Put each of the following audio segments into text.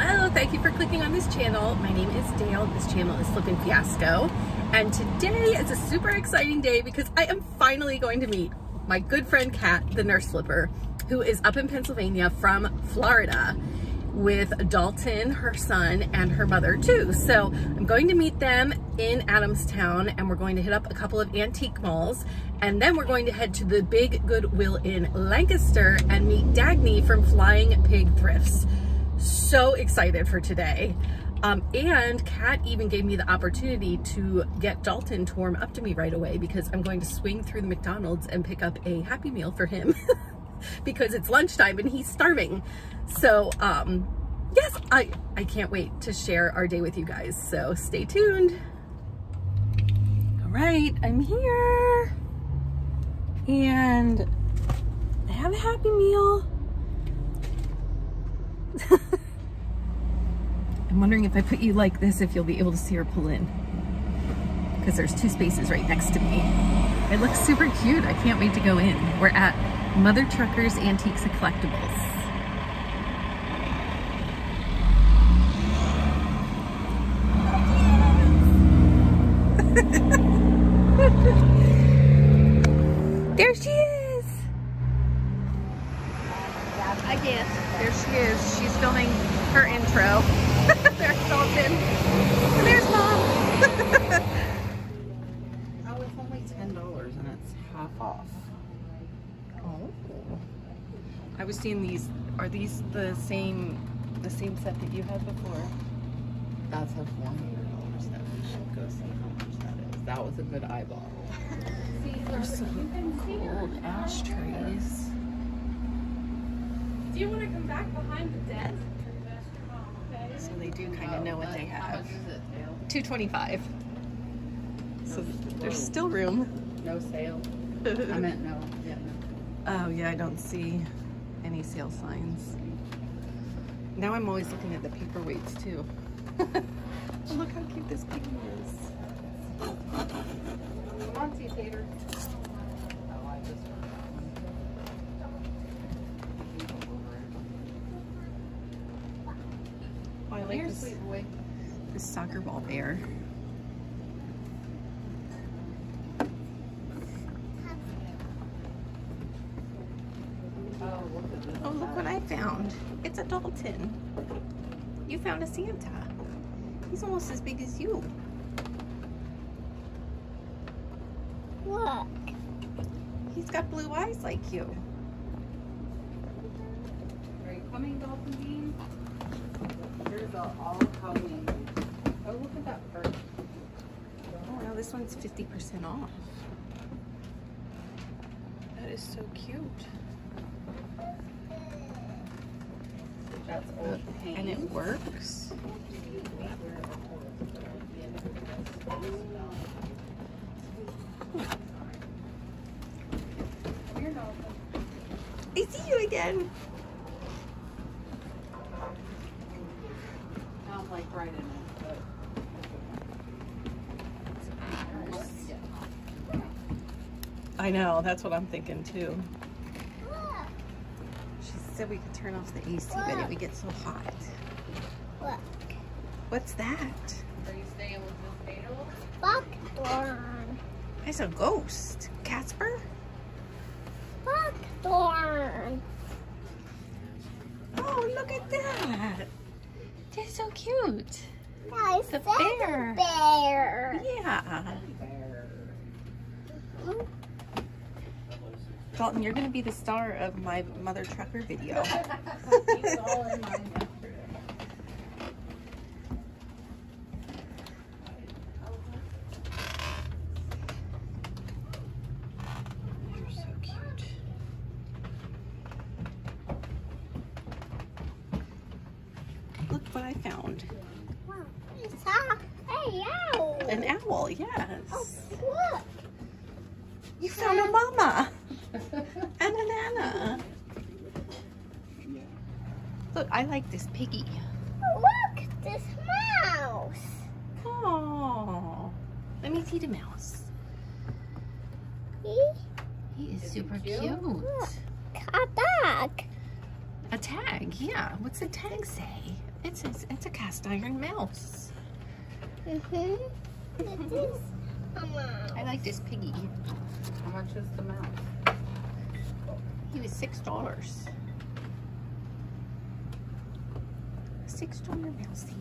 Hello, thank you for clicking on this channel. My name is Dale. This channel is Flippin' Fiasco. And today is a super exciting day because I am finally going to meet my good friend Kat, the nurse flipper, who is up in Pennsylvania from Florida with Dalton, her son, and her mother too. So I'm going to meet them in Adamstown and we're going to hit up a couple of antique malls and then we're going to head to the big Goodwill in Lancaster and meet Dagny from Flying Pig Thrifts. So excited for today. Um, and Kat even gave me the opportunity to get Dalton to warm up to me right away because I'm going to swing through the McDonald's and pick up a Happy Meal for him because it's lunchtime and he's starving. So um, yes, I, I can't wait to share our day with you guys. So stay tuned. All right, I'm here and I have a Happy Meal. I'm wondering if I put you like this, if you'll be able to see her pull in. Because there's two spaces right next to me. It looks super cute. I can't wait to go in. We're at Mother Truckers Antiques and Collectibles. there she is. Again, there she is. She's filming her intro. there's Dalton. And there's mom. Oh, it's only ten dollars and it's half off. Oh. I was seeing these. Are these the same the same set that you had before? That's a four hundred dollars set. We should go see how much that is. That was a good eyeball. There's some cool ashtrays. Do you want to come back behind the desk? So they do kind of know what they have. much is it, Dale? 225. So there's still room. No sale. I meant no. Yeah, no. Oh yeah, I don't see any sale signs. Now I'm always looking at the paperweights too. Look how cute this piggy is. Come Tater. Oh, I just Oh, I like this, this soccer ball bear. Oh, look at this. Oh, look what I found. It's. You found a Santa. He's almost as big as you. Look. He's got blue eyes like you. Are you coming, Dolphin Bean? Here's a all Halloween. Oh, look at that bird. Oh, now this one's 50% off. That is so cute. That's old paint. And it works. I see you again. Sounds like right in it. I know, that's what I'm thinking too. She said we could turn off the AC, but it would get so hot. Look. What's that? Are you staying with Miss Taylor? Buckthorn. It's a ghost. Casper? Buckthorn. Oh, look at that. They're so cute. I The bear. bear. Yeah. Bear. Mm. Dalton, you're going to be the star of my Mother Trucker video. It's all in my yesterday. You're so cute. Look what I found. A hey, owl. An owl, Oh, yes. look. You found a mama and an Anna. Look, I like this piggy. Look, this mouse. Oh, let me see the mouse. See? He is Is super cute? cute. Look, a dog. A tag, yeah. What's the tag say? It says it's a cast iron mouse. Mm-hmm. It is a mouse. I like this piggy. How much is the mouse? He was six dollars. Six dollar mousey.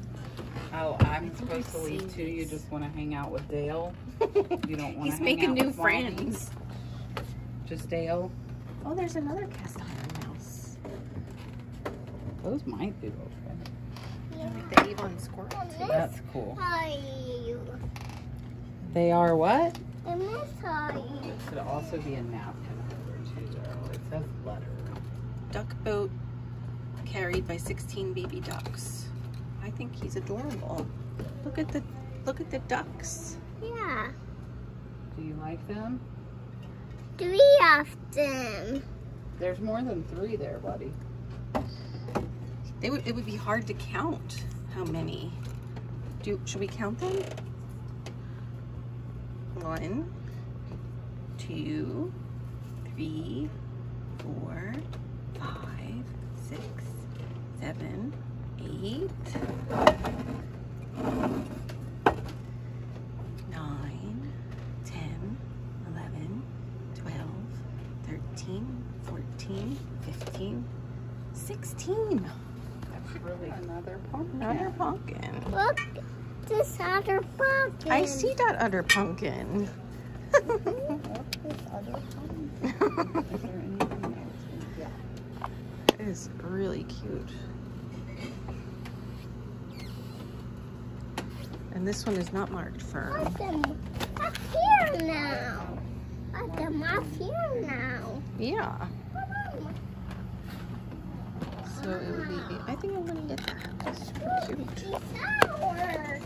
Oh, I'm I've supposed to leave too. You just want to hang out with Dale. You don't want to He's hang making out new with Mommy? friends. Just Dale. Oh, there's another cast iron mouse. Those might be okay. I like the Avon squirt. And That's cool. are you. They are what? And this are you. Could also be a napkin holder too. Though. It says letter. Duck boat carried by 16 baby ducks. I think he's adorable. Look at the look at the ducks. Yeah. Do you like them? Three of them. There's more than three there, buddy. They would it would be hard to count how many. Do should we count them? One, two, three, four, five, six, seven, eight, nine, ten, eleven, twelve, thirteen, fourteen, fifteen, sixteen. That's really another pumpkin. Another pumpkin. Look, this other pumpkin. I see that other pumpkin. What's this other pumpkin? Is there anything else? Yeah. It is really cute. And this one is not marked firm. Up here now. Put them up here now. Yeah. So it would be, I think I'm gonna get that. It's super cute. These flowers.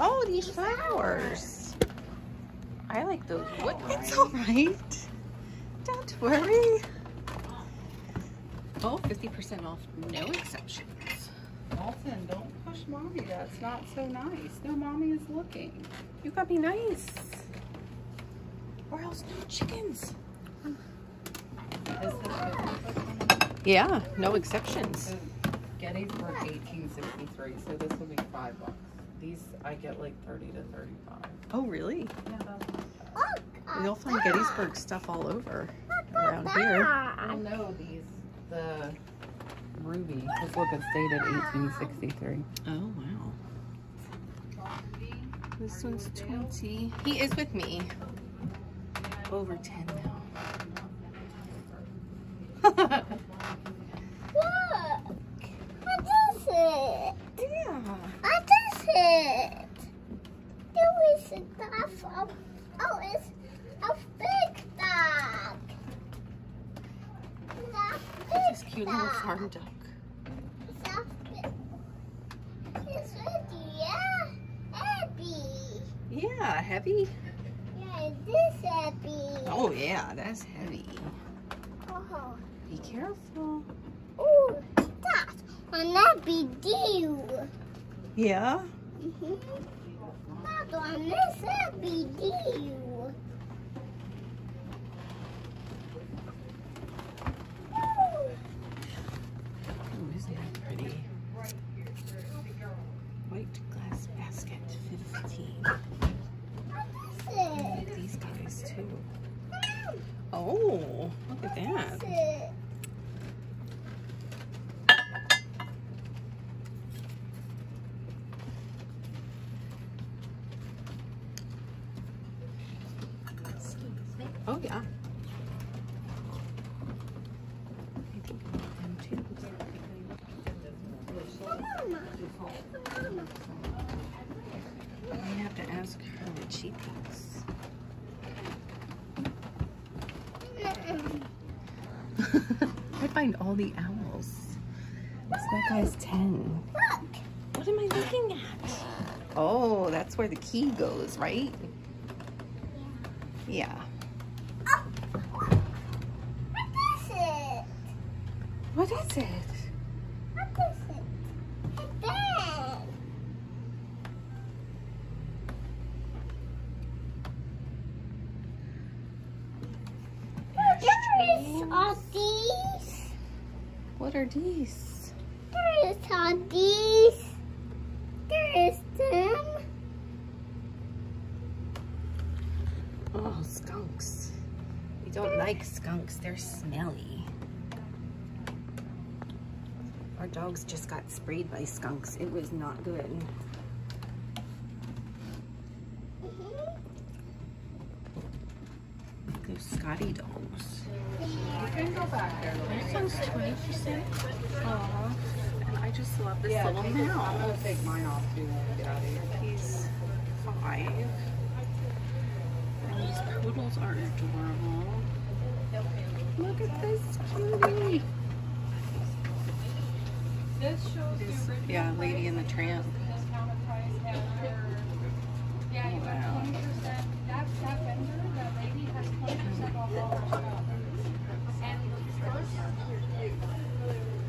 Oh, these flowers. I like those. What? It's all right. Don't worry. Oh, 50% off, no exceptions. Dalton, don't push mommy. That's not so nice. No, mommy is looking. You gotta be nice. Or else no chickens. This is 50%. Yeah, no exceptions. Gettysburg 1863, so this will be five bucks. These I get like 30 to 35. Oh, really? Yeah, You'll find Gettysburg stuff all over around here. I know these, the ruby, because look, it's dated 1863. Oh, wow. This one's 20. He is with me. Over 10 now. Look. What is it? yeah. What is it? There is a stuff of, oh, it's a big dog. It's a This big cute little farm duck. It's a big, it's ready, yeah? Heavy. Yeah, this happy. Oh, yeah, that's heavy. Oh, Be careful. oh, that be. Yeah? Mm-hmm. That one is deal. Ooh. Oh, isn't that pretty? White glass basket, 15. What is I it? like these guys too. Mom, Oh, look at that. What is it? Oh, yeah. I think I like them too. Mama. Mama. I might have to ask her what she thinks. I find all the owls. This that guy's 10. Look. What am I looking at? Oh, that's where the key goes, right? Yeah. What is it? What is it? What is it? A bed. What all these? What are these? There is all these. There is them. Oh, skunks. We don't like skunks. They're smelly. Our dogs just got sprayed by skunks. It was not good. Mm-hmm. Those Scotty dogs. You can go back there. This one's 20%. Aw. And I just love this Yeah, little it. I'm gonna take mine off too get out of here. He's five. And these poodles are adorable. Look at this cutie. This shows original. yeah, Lady and the Tramp. Discounted price at her- Yeah, you got Wow. twenty percent, that, that vendor, that lady has twenty percent off all her stuff. And this first,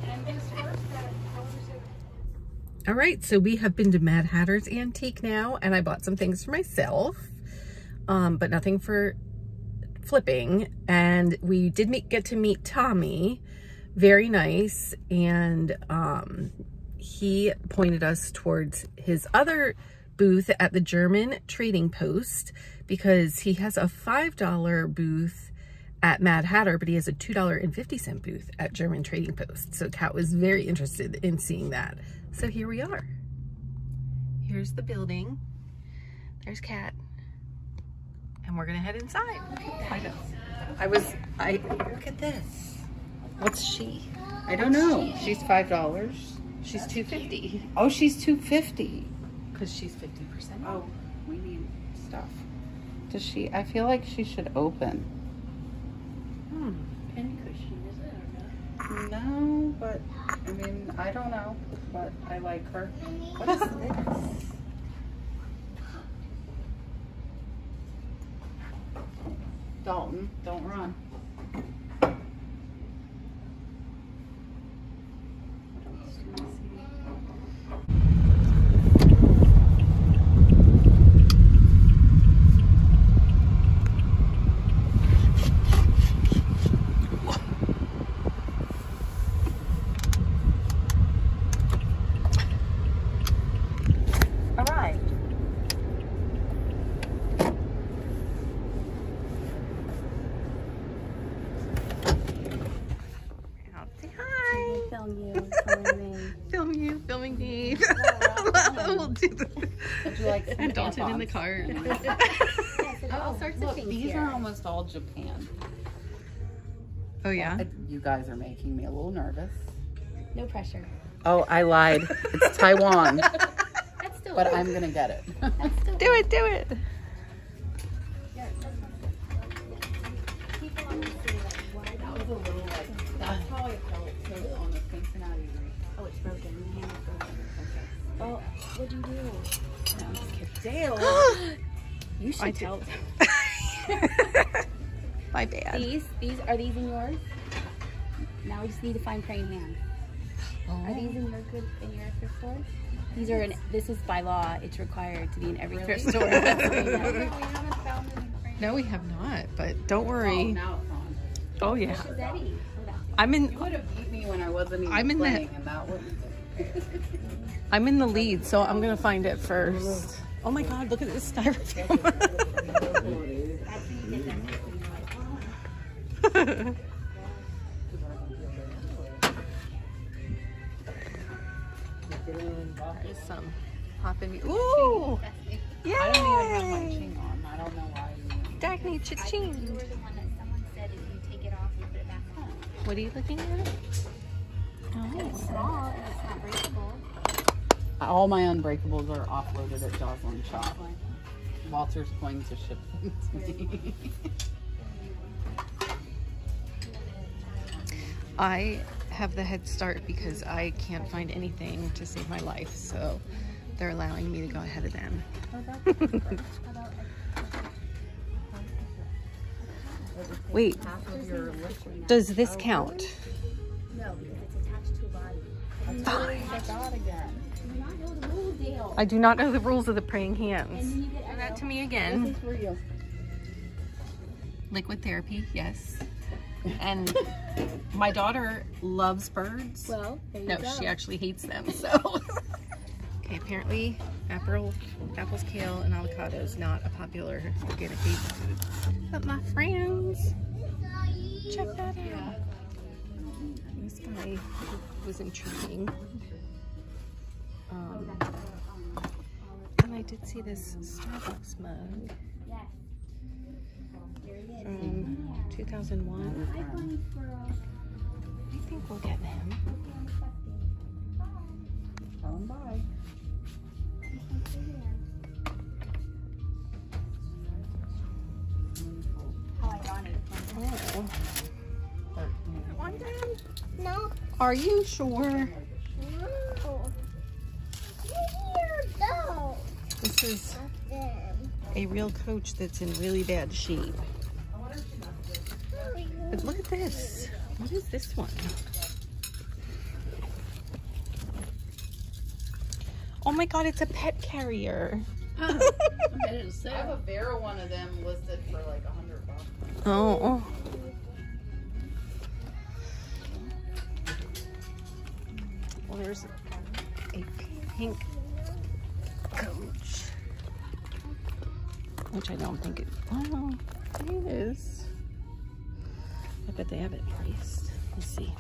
and this first, that, how would you say? All right, so we have been to Mad Hatter's Antique now, and I bought some things for myself, um, but nothing for flipping. And we did meet, get to meet Tommy, very nice, and um, he pointed us towards his other booth at the German Trading Post because he has a $5 booth at Mad Hatter, but he has a $2.50 booth at German Trading Post. So Kat was very interested in seeing that. So here we are. Here's the building. There's Kat. And we're gonna head inside. I know. I was, I, look at this. What's she? I don't know. She's five dollars. She's 250 Oh, she's two fifty. because she's 50% Oh, we need stuff. Does she? I feel like she should open. Hmm. Penny cushion, is it or not? No, but I mean, I don't know, but I like her. What is this? Dalton, don't run. All right. I'll say hi. Film you. filming me. Film you, filming me. we'll do the Would you like some and Dalton in the tampons? car. Yes, there's all sorts Look, of things these here. are almost all Japan. Oh yeah. I- You guys are making me a little nervous. No pressure. Oh, I lied. It's Taiwan, That's still. but I'm gonna get it. Do it, do it. People always say like, why That that was a little like, that's how I felt so on the Cincinnati race. Oh, it's broken. The handle's broken. Oh, what'd you do? No, I'm just kidding. Dale. you should I tell. My bad. These, these are these in yours? Now we just need to find praying hands. Are these in your good in your thrift store? These are in. This is by law. It's required to be in every thrift store. No, we have not, but don't Oh, worry. now it's on. Oh yeah. Where's Eddie? Oh, that's I'm You in would have beat me when I wasn't even I'm in the- playing, and that wouldn't. I'm in the lead, so I'm gonna find it first. Oh my god, look at this styrofoam. That's when you get them. You're like. There's some popping. Ooh! Yay! I don't even have my ching on. I don't know why. Dagny I think you cha-ching. were the one that someone said if you take it off, you put it back on. What are you looking at? It's Oh. small and it's not breakable. All my unbreakables are offloaded at Joslin Shop. Walter's going to ship them to me. I have the head start because I can't find anything to save my life, so they're allowing me to go ahead of them. Wait, Half of your does this count? No, because it's attached to a body. Fine. I do not know the rules of the praying hands. then you get that to me This again. is for you. Liquid therapy, yes. And my daughter loves birds. Well, there you No, go. she actually hates them. So. okay, apparently apple, apples, kale, and avocado is not a popular organic baby food. But my friends, check that out. This guy was intriguing. Um, and I did see this Starbucks mug from 2001. I think we'll get him. Tell 'em bye. How ironic. Oh. No. Are you sure? This is a real coach that's in really bad shape. But look at this. What is this one? Oh my god, it's a pet carrier. I have a Vera one of them listed for like a hundred bucks. Oh. Well, there's a pink coach. Which I don't think it, oh, it is. I bet they have it priced. Let's see.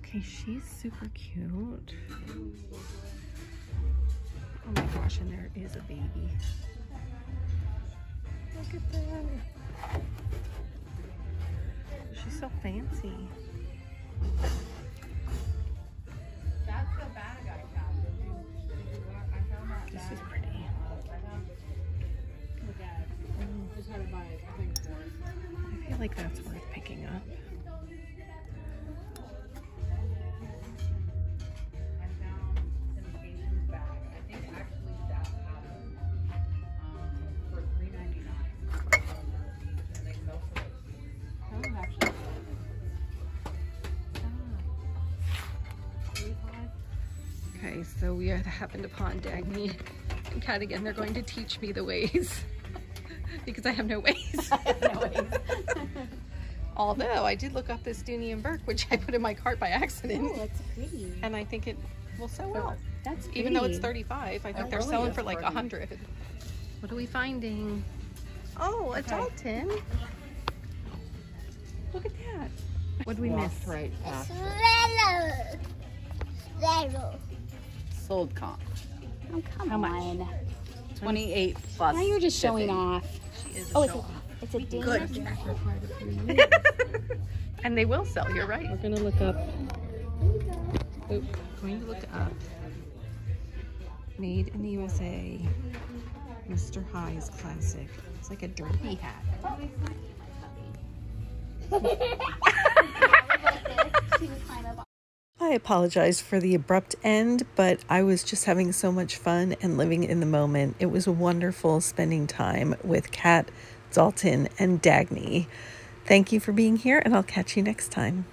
Okay, she's super cute. Oh my gosh, and there is a baby. Look at that. Found that This bag. is pretty. Look at it. Just had to buy a thing for. I feel like that's worth picking up. Okay, so we had happened upon Dagny and Kat again. They're going to teach me the ways because I have no ways. Although I did look up this Dooney and Bourke, which I put in my cart by accident, Oh, that's pretty. and I think it will sell well. That's pretty. Even though it's 35, I think It they're really selling is for like pretty. 100. What are we finding? Oh, a Dalton. Look at that. What did we miss? Right past. Zero. Zero. Sold comp. Oh, come How much? on. Twenty eight plus. Now you're just showing shipping. off. She is Oh, a it's a, show-off. it's a. Good. and they will sell, you're right. We're gonna look up. Oop, going to look up. Made in the USA. Mr. High's classic. It's like a derby hat. I apologize for the abrupt end, but I was just having so much fun and living in the moment. It was wonderful spending time with Kat, Dalton, and Dagny. Thank you for being here, and I'll catch you next time.